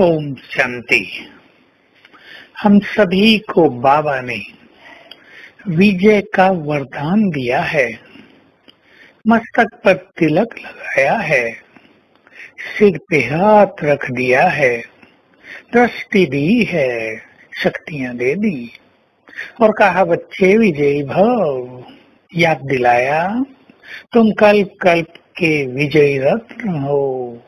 ओम शांति। हम सभी को बाबा ने विजय का वरदान दिया है। मस्तक पर तिलक लगाया है। सिर पे हाथ रख दिया है। दृष्टि दी है, शक्तियाँ दे दी। और कहा, बच्चे विजयी भव, याद दिलाया, तुम कल्प कल्प के विजयी रत्न हो।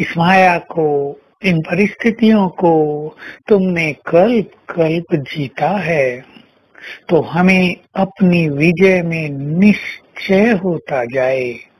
इस माया को इन परिस्थितियों को तुमने कल्प कल्प जीता है। तो हमें अपनी विजय में निश्चय होता जाए।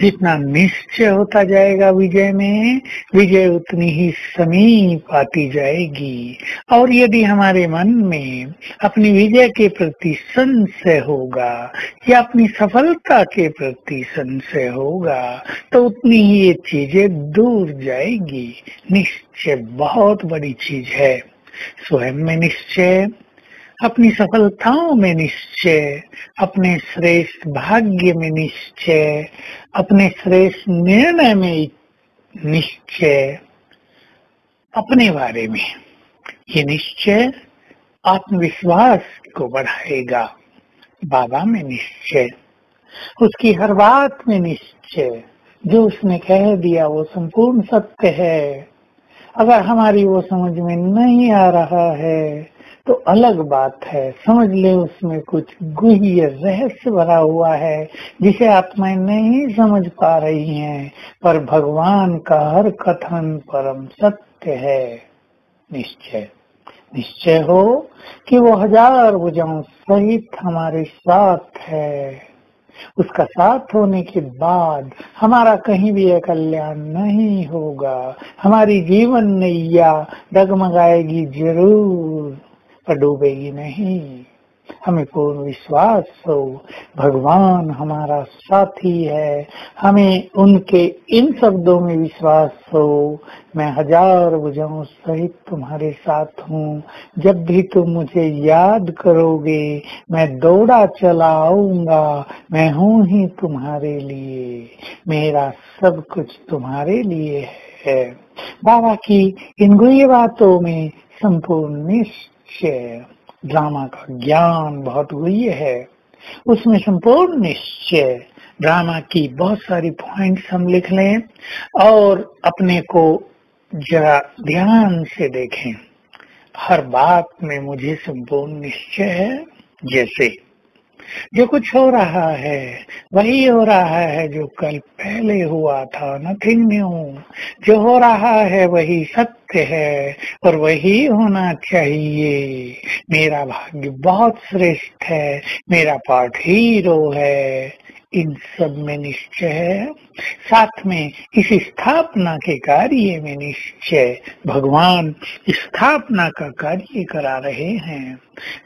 जितना निश्चय होता जाएगा विजय में, विजय उतनी ही समीप आती जाएगी। और यदि हमारे मन में अपनी विजय के प्रति संशय होगा या अपनी सफलता के प्रति संशय होगा तो उतनी ही ये चीज़ें दूर जाएगी। निश्चय बहुत बड़ी चीज़ है। स्वयं में निश्चय अपनी सफलताओं में निश्चय, अपने श्रेष्ठ भाग्य में निश्चय, अपने श्रेष्ठ निर्णय में निश्चय, अपने बारे में। ये निश्चय आत्मविश्वास को बढ़ाएगा। बाबा में निश्चय, उसकी हर बात में निश्चय। जो उसने कह दिया वो संपूर्ण सत्य है। अगर हमारी वो समझ में नहीं आ रहा है तो अलग बात है। समझ ले उसमें कुछ गुह्य रहस्य भरा हुआ है, जिसे आत्माएँ नहीं समझ पा रही हैं, पर भगवान का हर कथन परम सत्य है। निश्चय। निश्चय हो कि वो हज़ार भुजाओं सहित हमारे साथ है। उसका साथ होने के बाद हमारा कहीं भी कल्याण नहीं होगा। हमारी जीवन नैया डगमगाएगी ज़रूर। डूबेगी नहीं। हमें पूर्ण विश्वास हो। भगवान हमारा साथी है। हमें उनके इन शब्दों में विश्वास हो। मैं हज़ार बुझाओं सहित तुम्हारे साथ हूँ। जब भी तुम मुझे याद करोगे, मैं दौड़ा चला आऊँगा। मैं हूँ ही तुम्हारे लिए। मेरा सब कुछ तुम्हारे लिए है। बाबा की इन गुई बातों में संपूर्ण निश्चय ड्रामा का ज्ञान बहुत गुह्य है। उसमें संपूर्ण निश्चय, ड्रामा की बहुत सारी पॉइंट्स हम लिख लें और अपने को जरा ध्यान से देखें। हर बात में मुझे संपूर्ण निश्चय है, जैसे जो कुछ हो रहा है, वही हो रहा है जो कल पहले हुआ था, नथिंग न्यू। जो हो रहा है, वही सत्य है और वही होना चाहिए। मेरा भाग्य बहुत श्रेष्ठ है मेरा पार्ट हीरो है। इन सब में निश्चय है। साथ में इस स्थापना के कार्य में निश्चय भगवान स्थापना का कार्य करा रहे हैं।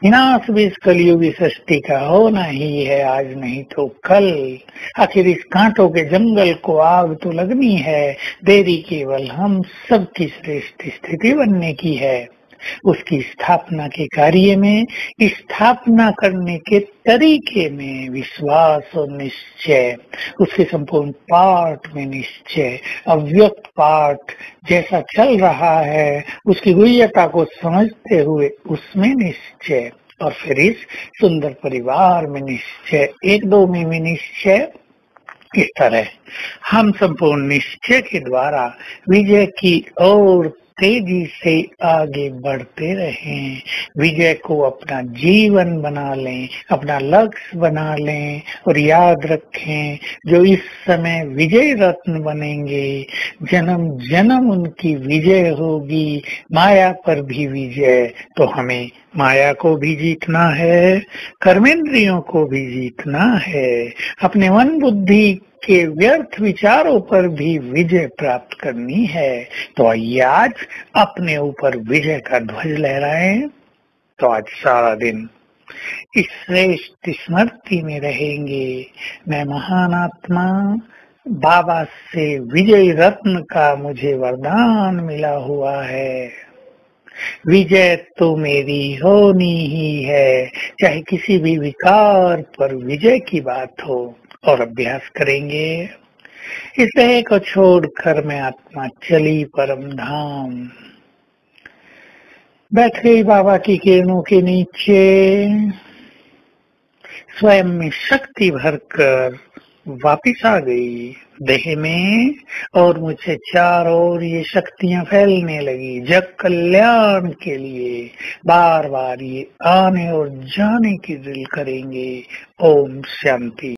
विनाश भी इस कलयुग सृष्टि का होना ही है, आज नहीं तो कल। आखिर इस कांटों के जंगल को आग तो लगनी है, देरी केवल हम सबकी श्रेष्ठ स्थिति बनने की है। उसकी स्थापना के कार्य में, स्थापना करने के तरीके में विश्वास और निश्चय उसके संपूर्ण पाठ में निश्चय, अव्यक्त पाठ जैसा चल रहा है, उसकी गुह्यता को समझते हुए उसमें निश्चय और फिर इस सुंदर परिवार में निश्चय, एक दो में भी निश्चय, इस तरह। हम संपूर्ण निश्चय के द्वारा विजय की और तेज़ी से आगे बढ़ते रहें, विजय को अपना जीवन बना लें, अपना लक्ष्य बना लें और याद रखें, जो इस समय विजय रत्न बनेंगे, जन्म जन्म उनकी विजय होगी, माया पर भी विजय। तो हमें माया को भी जीतना है, कर्मेंद्रियों को भी जीतना है, अपने मन बुद्धि के व्यर्थ विचारों पर भी विजय प्राप्त करनी है। तो आइए आज अपने ऊपर विजय का ध्वज लहराएँ। तो आज सारा दिन इस श्रेष्ठ स्मृति में रहेंगे। मैं महान आत्मा, बाबा से विजय रत्न का मुझे वरदान मिला हुआ है। विजय तो मेरी होनी ही है, चाहे किसी भी विकार पर विजय की बात हो। और अभ्यास करेंगे। इस देह को छोड़कर मैं आत्मा चली परम धाम। बैठ गई बाबा की किरणों के नीचे। स्वयं में शक्ति भरकर वापिस आ गई देह में और मुझे चार और ये शक्तियाँ फैलने लगी जग कल्याण के लिए। बार बार ये आने और जाने की दिल करेंगे। ओम शांति।